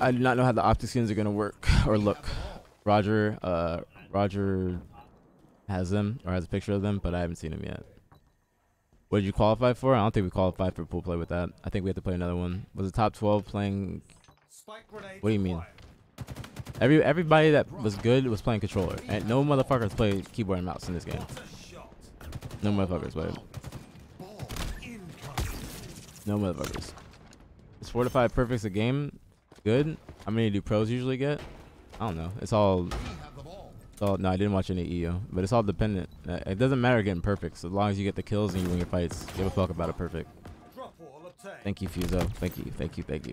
I do not know how the optic skins are gonna work or look. Roger, uh, Roger has them or has a picture of them, but I haven't seen them yet. What did you qualify for? I don't think we qualified for pool play with that. I think we have to play another one. Was the top 12 playing? What do you mean? Every everybody that was good was playing controller, and no motherfuckers played keyboard and mouse in this game. No motherfuckers played. No motherfuckers. Is four to five perfects a game good? How many do pros usually get? I don't know. It's all. It's all. No, I didn't watch any EU, but it's all dependent. Uh, It doesn't matter getting perfect, so as long as you get the kills and you win your fights. Give a fuck about a perfect. Thank you, Fuso. Thank you. Thank you. Thank you.